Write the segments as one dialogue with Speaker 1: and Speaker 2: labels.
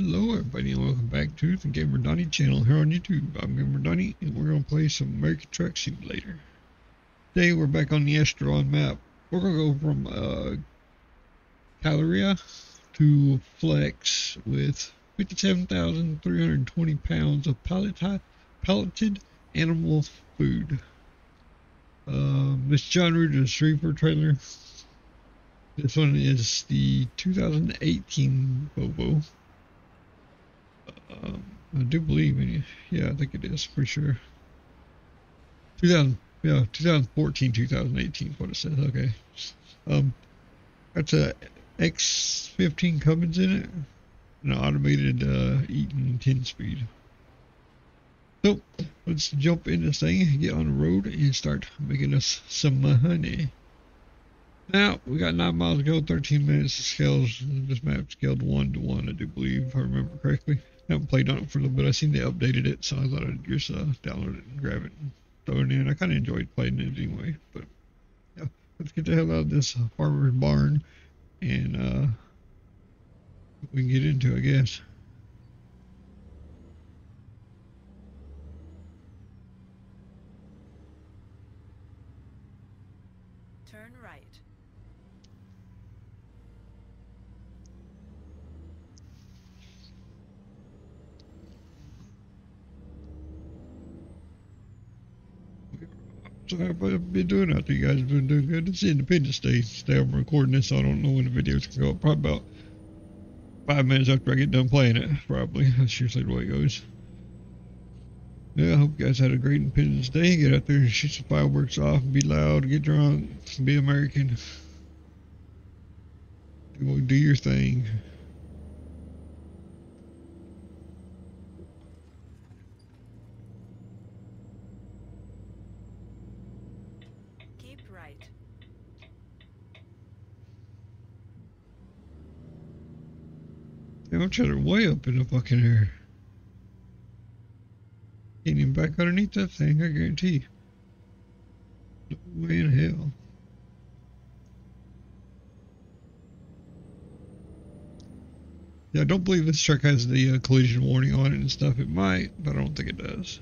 Speaker 1: Hello everybody and welcome back to the Gamer Donny channel here on YouTube. I'm Gamer Donny and we're going to play some American Truck Simulator. Today we're back on the Esterlon map. We're going to go from uh, Caloria to Flex with 57,320 pounds of pallet palleted animal food. Uh, this John Rogers reefer trailer. This one is the 2018 Volvo. Um, I do believe in you. Yeah, I think it is for sure. 2000, yeah, 2014, 2018 what it says. Okay. Um, that's a X15 Cummins in it. An automated uh, Eaton 10 speed. So, let's jump in this thing, get on the road, and start making us some money. Now, we got 9 miles to go, 13 minutes. The scales, this map scaled 1 to 1, I do believe, if I remember correctly. I haven't played on it for a little bit. I seen they updated it, so I thought I'd just uh, download it and grab it and throw it in. I kind of enjoyed playing it anyway. But yeah, let's get the hell out of this farmer's barn and uh, we can get into, I guess.
Speaker 2: Turn right.
Speaker 1: So how have I been doing out there? You guys have been doing good? It's Independence Day. Today I'm recording this, so I don't know when the videos going to go up. Probably about five minutes after I get done playing it, probably. That's usually the way it goes. Yeah, I hope you guys had a great Independence Day. Get out there and shoot some fireworks off, and be loud, get drunk, be American. Do your thing.
Speaker 2: Keep right.
Speaker 1: Yeah, I'm trying to way up in the fucking air. Can't even back underneath that thing, I guarantee. No way in hell. Yeah, I don't believe this truck has the uh, collision warning on it and stuff. It might, but I don't think it does.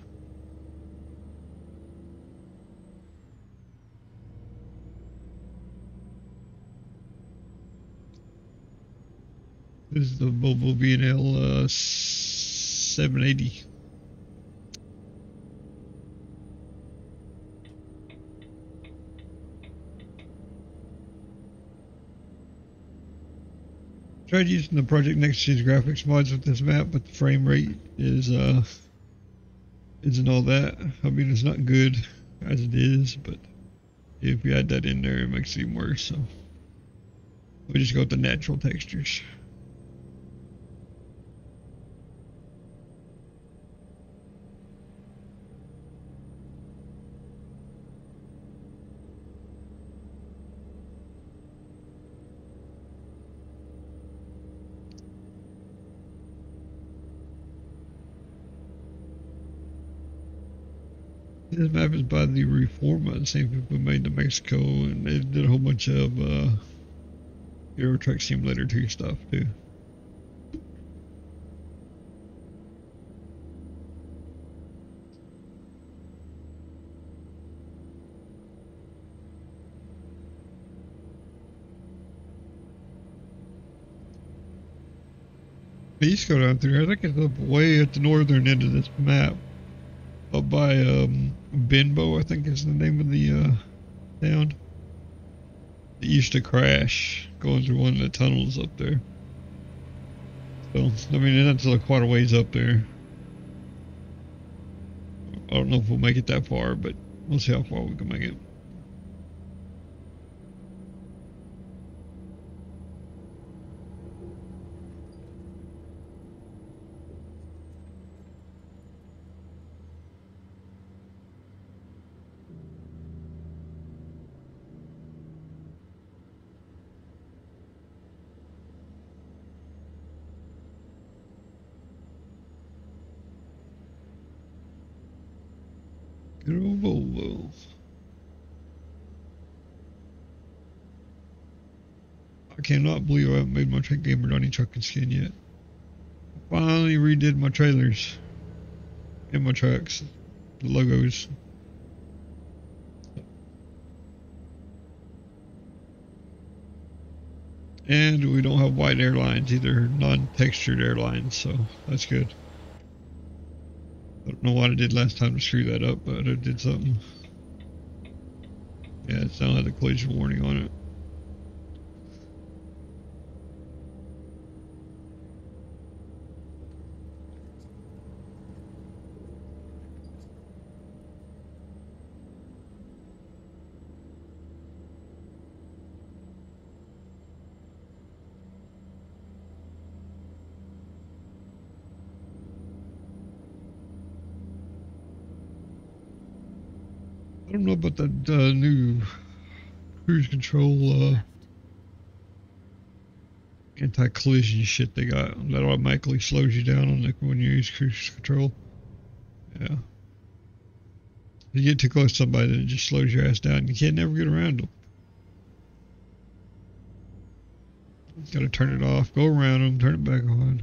Speaker 1: This is the Volvo VNL uh, 780. Tried using the Project Nextgen's graphics mods with this map, but the frame rate is uh isn't all that. I mean, it's not good as it is, but if you add that in there, it makes it even worse. So we just go with the natural textures. This map is by the Reforma, same people made the Mexico, and they did a whole bunch of uh, Euro Truck Simulator 2 stuff too. East go down through. I think it's way at the northern end of this map up by um, Benbow, I think is the name of the uh, town. It used to crash going through one of the tunnels up there. So, I mean, that's quite a ways up there. I don't know if we'll make it that far, but we'll see how far we can make it. Good old Volvo. I cannot believe I haven't made my truck gamer Donny truck and skin yet. I Finally redid my trailers and my trucks, the logos. And we don't have white airlines either, non-textured airlines, so that's good. I don't know what I did last time to screw that up, but I did something. Yeah, it sounded like a collision warning on it. The uh, new cruise control uh, anti-collision shit they got that automatically slows you down on the, when you use cruise control. Yeah. You get too close to somebody, then it just slows your ass down. You can't never get around them. Got to turn it off, go around them, turn it back on.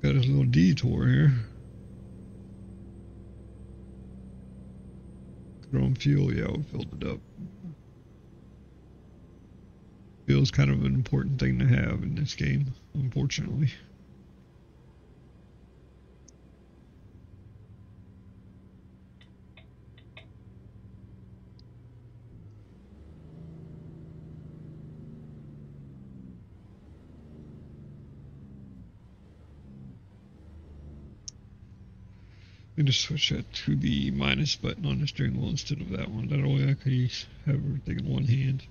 Speaker 1: Got this little detour here. Put fuel, yeah, we filled it up. Fuel's kind of an important thing to have in this game, unfortunately. Gonna switch that to the minus button on the steering wheel instead of that one. That way I can have everything in one hand.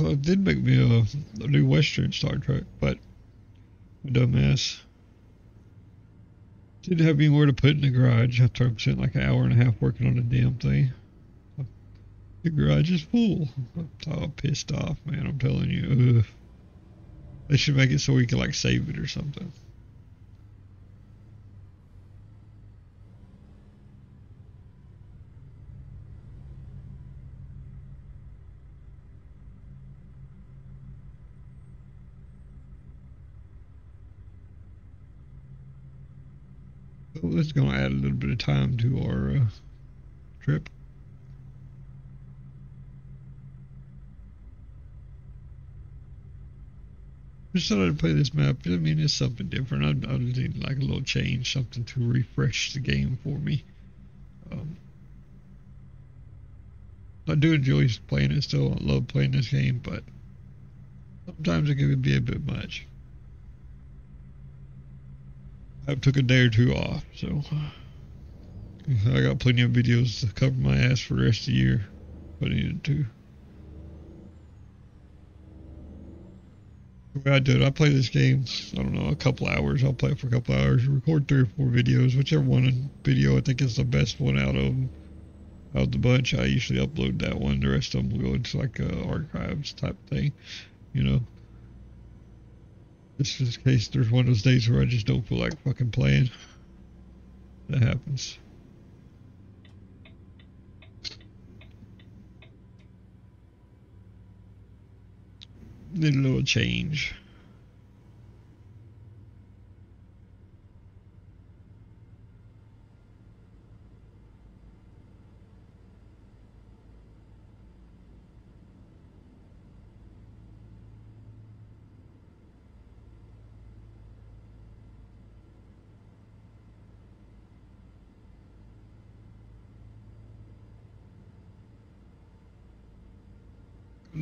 Speaker 1: I did with I did make me a, a new Western Star Trek, but dumbass didn't have anywhere to put in the garage after I spent like an hour and a half working on the damn thing. The garage is full. I'm all pissed off, man. I'm telling you. Ugh. They should make it so we can like save it or something. Is going to add a little bit of time to our uh, trip. Just thought I'd play this map. I mean, it's something different. I, I just need like a little change, something to refresh the game for me. Um, I do enjoy playing it still. I love playing this game, but sometimes it can be a bit much. I took a day or two off, so uh, I got plenty of videos to cover my ass for the rest of the year if I needed to. The way I do it, I play this game, I don't know, a couple hours. I'll play it for a couple hours, record three or four videos, whichever one video I think is the best one out of out of the bunch. I usually upload that one. The rest of them go into like a archives type thing, you know. Is the case. There's one of those days where I just don't feel like fucking playing. That happens. Need a little change.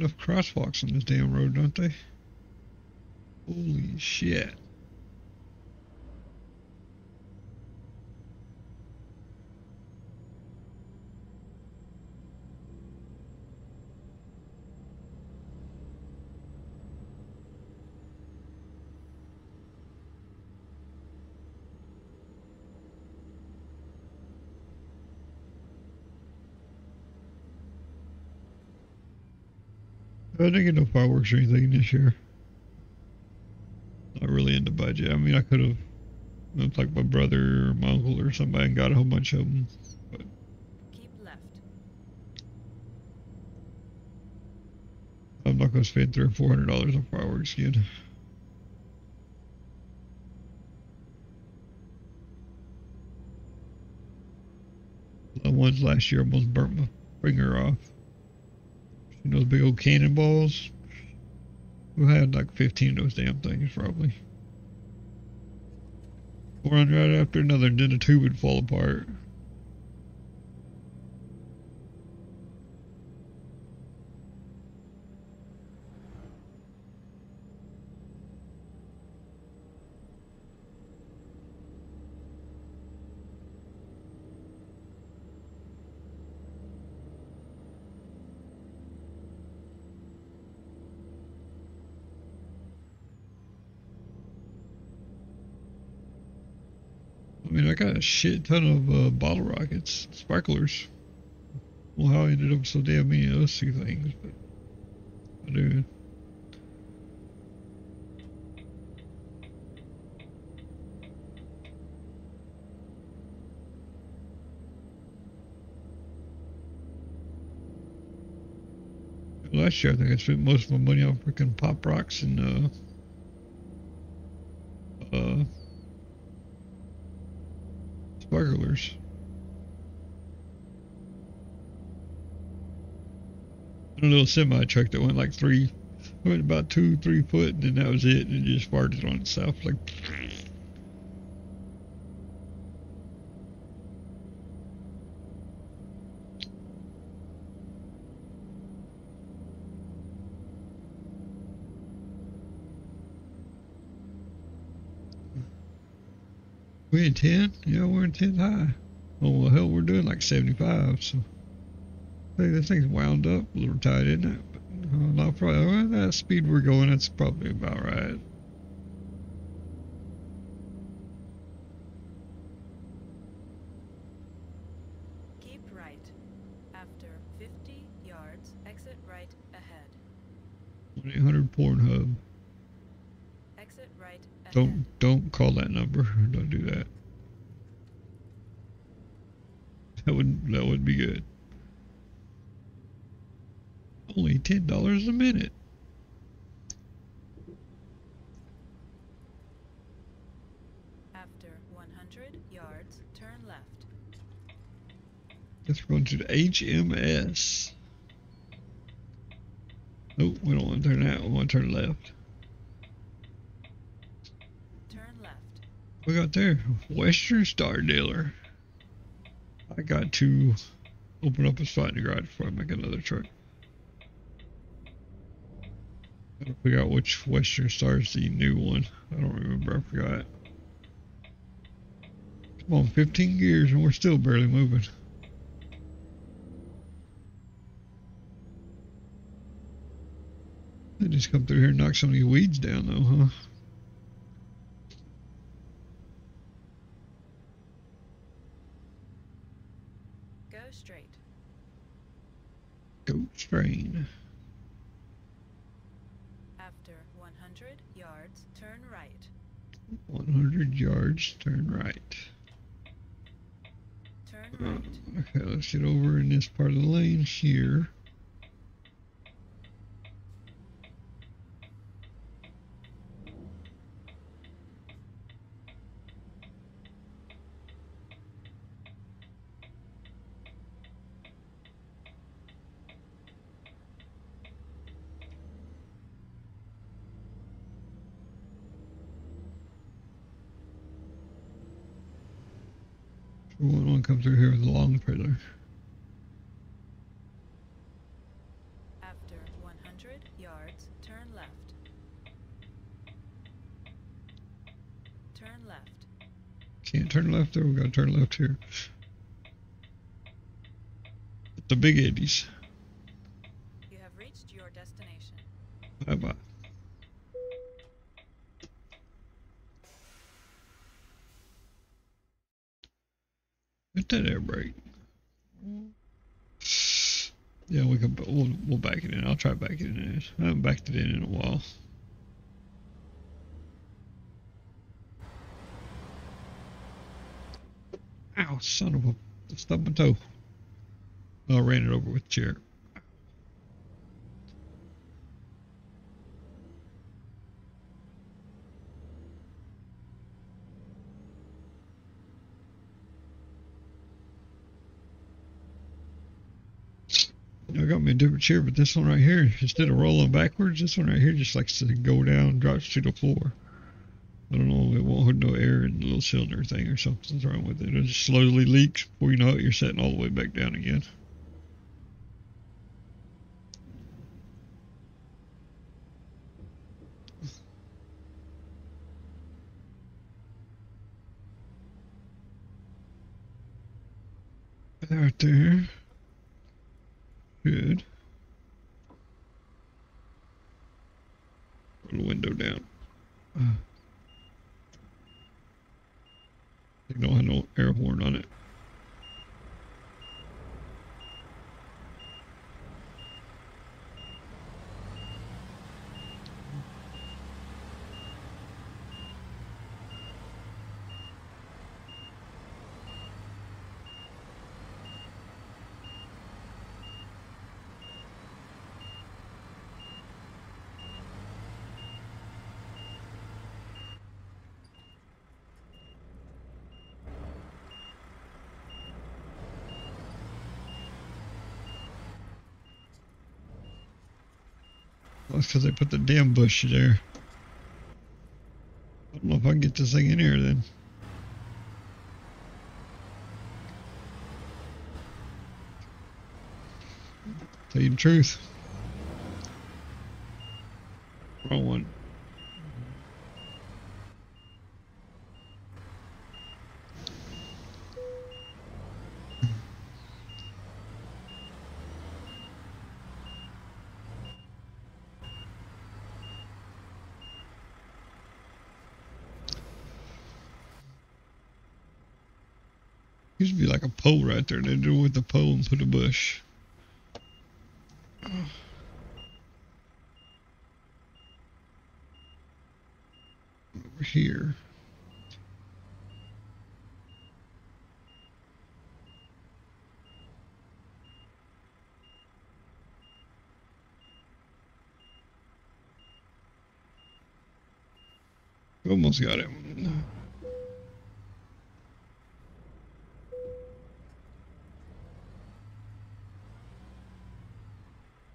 Speaker 1: Enough crosswalks on this damn road, don't they? Holy shit. I didn't get no fireworks or anything this year. Not really in the budget. I mean, I could have went like my brother or my uncle or somebody and got a whole bunch of them.
Speaker 2: Keep left.
Speaker 1: I'm not going to spend three or four hundred dollars on fireworks again. The ones last year almost burnt my finger off. You know, those big old cannonballs? We had like 15 of those damn things, probably. One right after another, and then the tube would fall apart. Shit ton of uh, bottle rockets, sparklers. Well, how I ended up so damn many of those two things, but I do. Last year, I think I spent most of my money on freaking pop rocks and uh, uh, sparklers. A little semi truck that went like three, went about two, three foot, and then that was it, and it just farted on itself like. We in 10? Yeah, we're in 10 high. Oh, well, hell, we're doing like 75, so. Hey, this thing's wound up a little tight, isn't it? But, uh, not probably, well, that speed we're going, that's probably about right.
Speaker 2: Keep right. After 50 yards, exit right ahead.
Speaker 1: 1 800 Pornhub.
Speaker 2: Exit right ahead.
Speaker 1: Don't, don't call that number. Don't do that. That would, that would be good. Only $10 a minute.
Speaker 2: After 100 yards, turn left.
Speaker 1: Let's go to the HMS. Nope, we don't want to turn that. We want to turn left.
Speaker 2: Turn left.
Speaker 1: We got there. Western Star Dealer. I got to open up a spot in the garage before I make another truck. Gotta figure out which Western Star is the new one. I don't remember. I forgot. Come on, 15 gears and we're still barely moving. They just come through here and knock some of these weeds down, though, huh?
Speaker 2: Go straight.
Speaker 1: Goat strain.
Speaker 2: After 100 yards, turn right.
Speaker 1: 100 turn right.
Speaker 2: Turn
Speaker 1: Uh,
Speaker 2: right.
Speaker 1: Okay, let's get over in this part of the lane here. We want one come through here with a long trailer.
Speaker 2: After 100 yards, turn left. Turn left.
Speaker 1: Can't turn left there, we gotta turn left here. The big eddies.
Speaker 2: You have reached your destination.
Speaker 1: Bye bye. Hit that air brake. Yeah, we can. We'll, we'll back it in. I'll try back it in. I haven't backed it in in a while. Ow, son of a stub my toe. I ran it over with chair. I got me a different chair, but this one right here, instead of rolling backwards, this one right here just likes to go down, drops to the floor. I don't know, it won't hold no air in the little cylinder thing or something's wrong with it. It just slowly leaks before you know it, you're setting all the way back down again. Right there. Good. Put the window down. Uh, they don't have no air horn on it. Because they put the damn bush there. I don't know if I can get this thing in here then. Tell you the truth. Wrong one. Used to be like a pole right there. They do it with the pole and put a bush. Over here. Almost got it.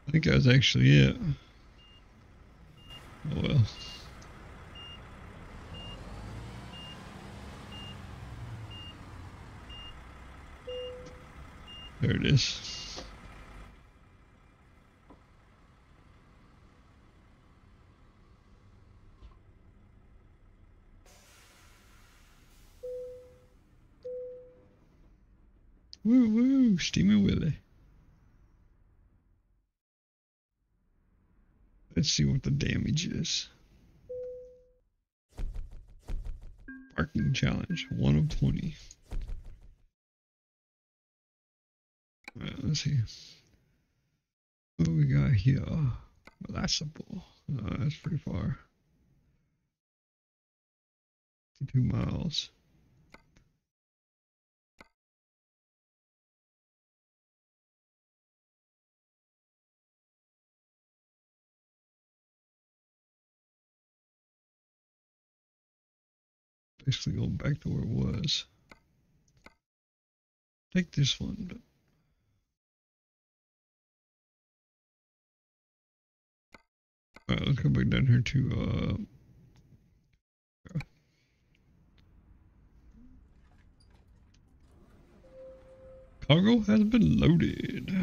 Speaker 1: I think that was actually it. Oh well. There it is. Woo woo, Steamy Willie. Let's see what the damage is. Parking challenge, 1 of 20. Alright, let's see. What we got here? Relaxable. Oh, that's pretty far. 52 miles. Basically going back to where it was. Take this one. Alright, let's go back down here to, uh, Cargo has been loaded.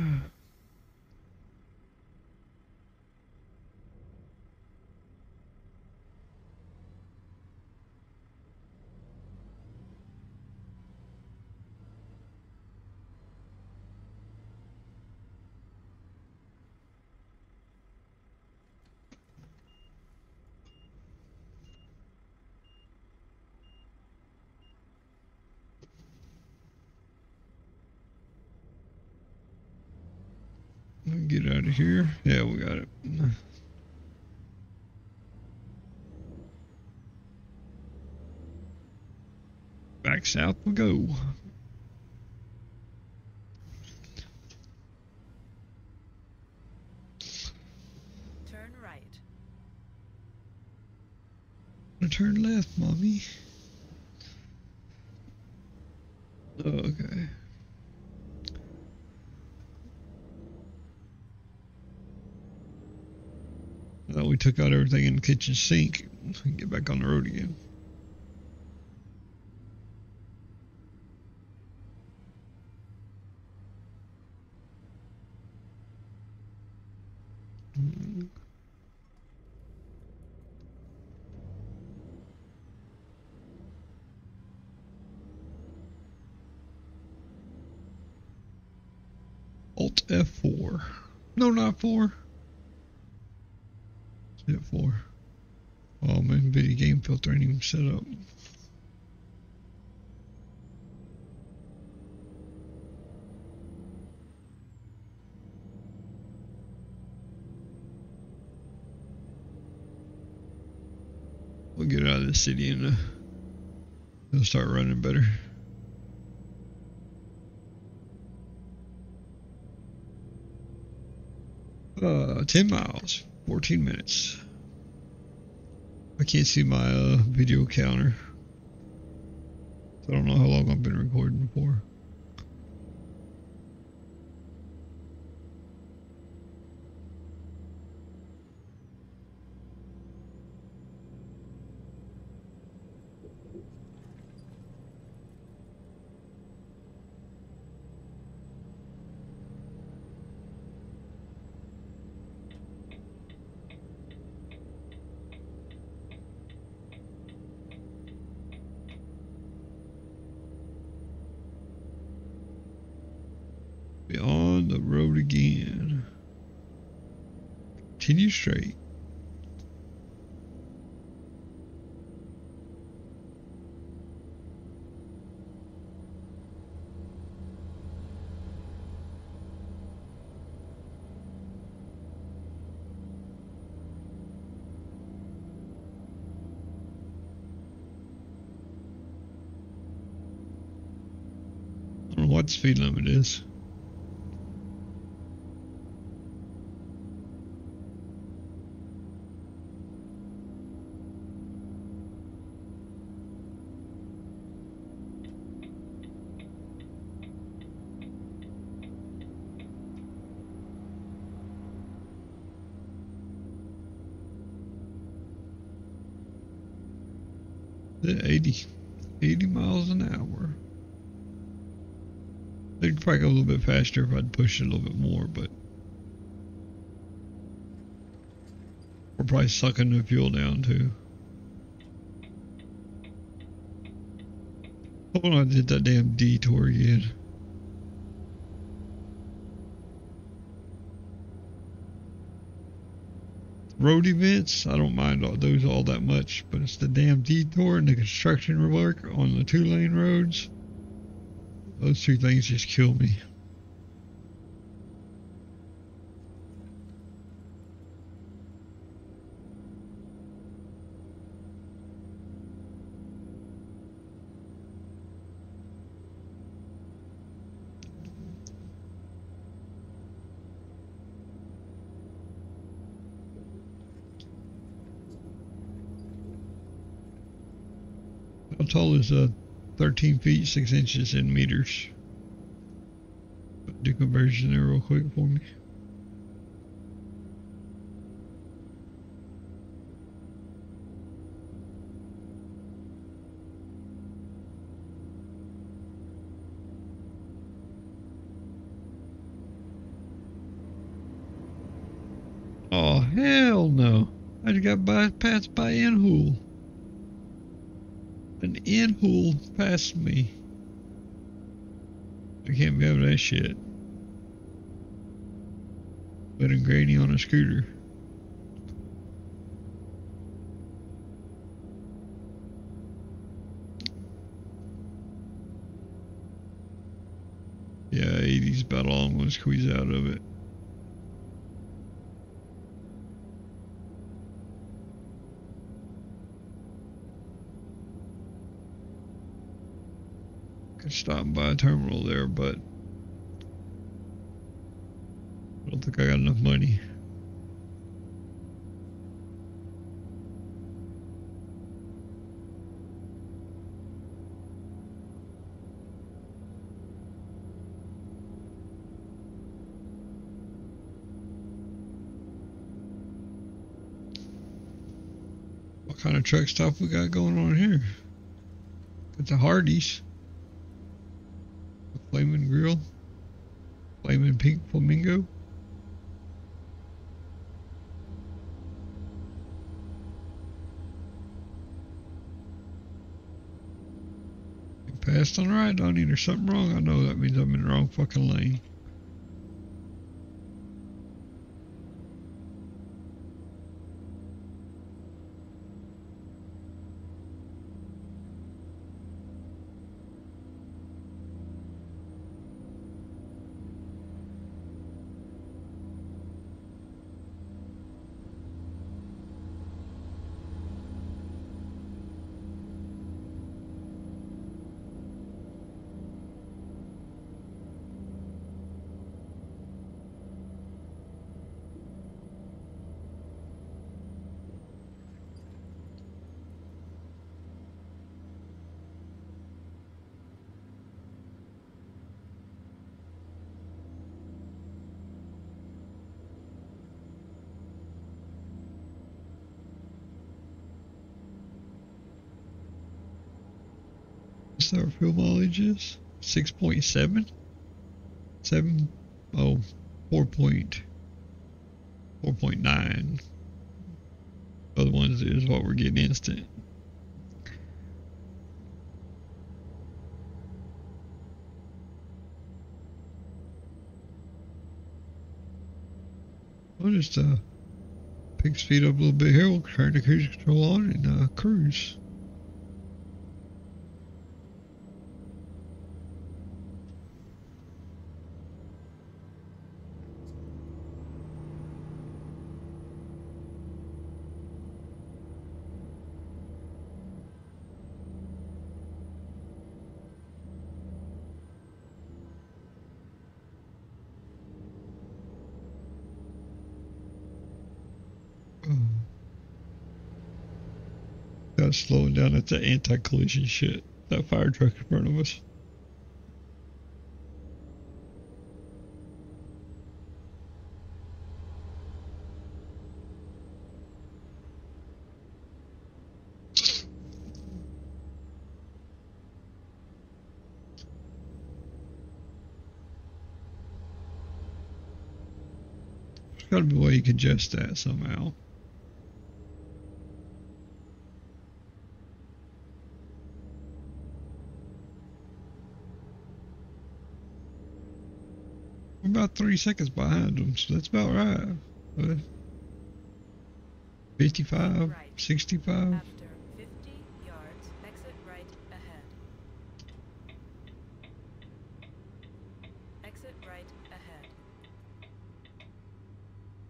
Speaker 1: Here. Yeah, we got it. Back south we go.
Speaker 2: Turn right.
Speaker 1: Gonna turn left, mommy. Okay. Now we took out everything in the kitchen sink. and Get back on the road again. Alt F4. No, not 4. Is it 4? Oh, my NVIDIA game set up. We'll get out of the city and uh, it'll start running better. Uh, 10 miles, 14 minutes. I can't see my uh, video counter. So I don't know how long I've been recording for. Be on the road again. Continue straight. What speed limit is. Yeah, 80, 80 miles an hour. They'd probably go a little bit faster if I'd push it a little bit more, but we're probably sucking the fuel down too. On, I did that damn detour again. Road events, I don't mind all those all that much, but it's the damn detour and the construction work on the two lane roads. Those two things just kill me. Tall is uh 13 feet 6 inches in meters? Do conversion there real quick for me. Oh hell no! I just got bypassed by Inhool. An Inhool passed me. I can't be over that shit. Putting Granny on a scooter. Yeah, 80's about all I'm going to squeeze out of it. Could stop by a terminal there, but I don't think I got enough money. What kind of truck stuff we got going on here? Got the Hardee's. Flaming Grill. Flaming Pink Flamingo. Passed on right, Donny. There's something wrong. I know that means I'm in the wrong fucking lane. Our fuel mileage is? 6.7? 7? Oh, 4 point, 4.9. Other ones is what we're getting instant. I'll just uh, pick speed up a little bit here. We'll turn the cruise control on and uh, cruise. Gotta slow it down. That's the anti-collision shit. That fire truck in front of us. There's gotta be a way you can adjust that somehow. Three seconds behind them, so that's about right. Uh, 55,
Speaker 2: Right.
Speaker 1: 65.
Speaker 2: 50 yards, exit right ahead. Exit right ahead.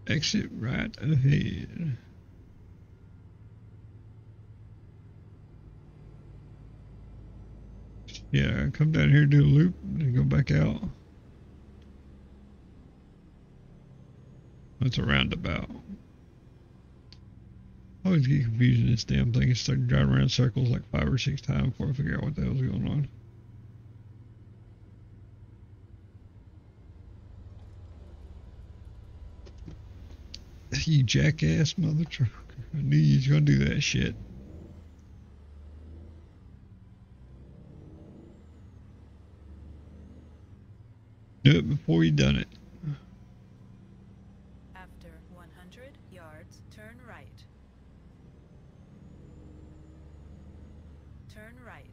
Speaker 1: Exit right ahead. Yeah, come down here, do a loop, and then go back out. That's a roundabout. I always get confused in this damn thing and start driving around circles like five or six times before I figure out what the hell's going on. You jackass mother trucker. I knew you was gonna do that shit. Do it before you done it.
Speaker 2: After 100 yards, turn right. Turn right.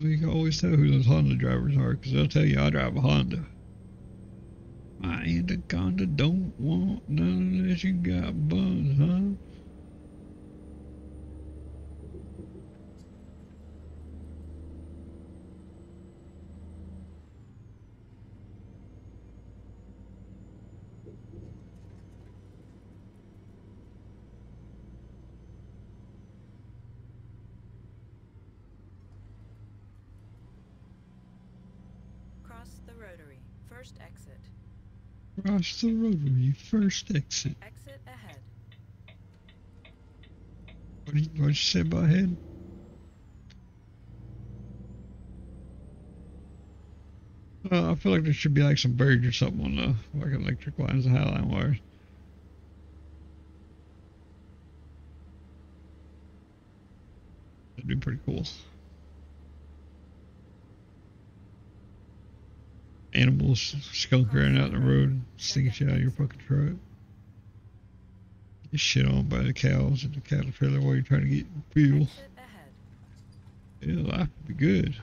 Speaker 1: You can always tell who those Honda drivers are because they'll tell you I drive a Honda. My Anaconda don't want none of this. You got buns, huh?
Speaker 2: The rotary. First exit.
Speaker 1: Cross the rotary, first exit.
Speaker 2: Exit ahead.
Speaker 1: What did you, what you say about head? Uh, I feel like there should be like some birds or something on the like electric lines, the high line wires. That'd be pretty cool. Animals skunkering out in the road, stinking shit out of your fucking truck. Get shit on by the cows in the cattle trailer while you're trying to get fuel. Yeah, life would be good.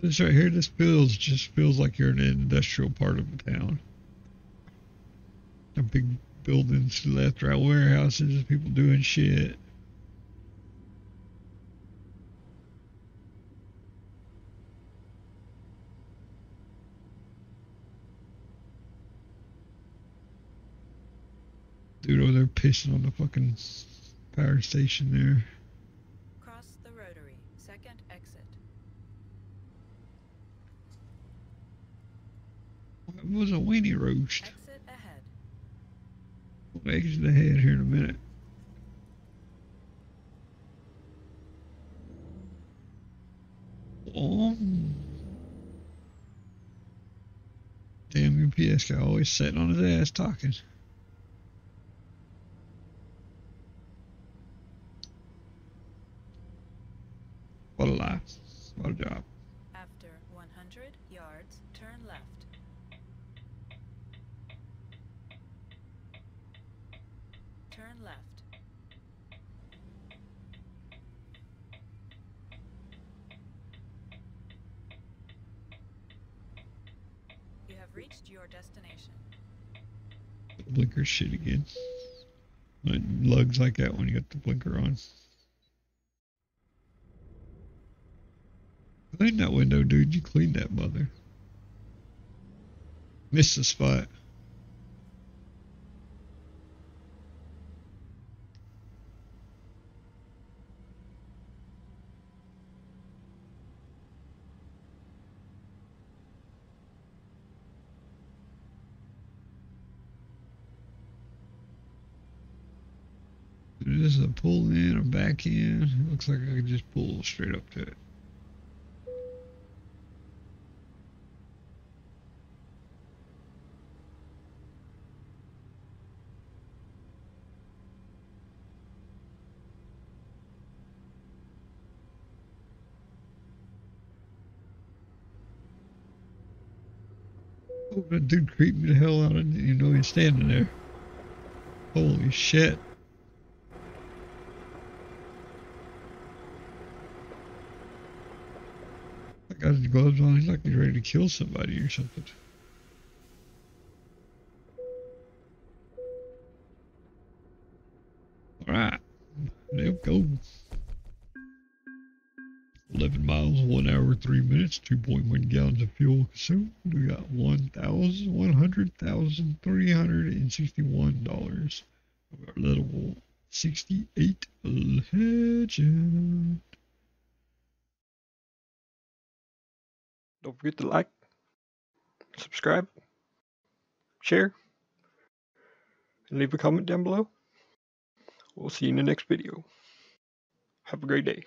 Speaker 1: This right here, this feels just feels like you're in an industrial part of the town. A big buildings left, right, warehouses, people doing shit. Dude oh, over there pissing on the fucking power station there.
Speaker 2: Cross the rotary. Second exit.
Speaker 1: It was a weenie roast.
Speaker 2: Exit ahead.
Speaker 1: We'll exit ahead here in a minute. Oh. Damn UPS guy always sitting on his ass talking. What a life. What a job.
Speaker 2: After 100 yards, turn left. Turn left. You have reached your destination.
Speaker 1: Blinker shit again. It lugs like that when you got the blinker on. Clean that window, dude. You cleaned that mother. Missed the spot. This is a pull in or back in. It looks like I could just pull straight up to it. Oh, that dude creeped me the hell out. I didn't even know he was standing there. Holy shit. I He's like he's ready to kill somebody or something. Alright. There we go. 11 miles, 1 hour, 3 minutes, 2.1 gallons of fuel consumed. We got $1,100,361 of our little 68 legend.
Speaker 3: Don't like, subscribe, share, and leave a comment down below. We'll see you in the next video. Have a great day.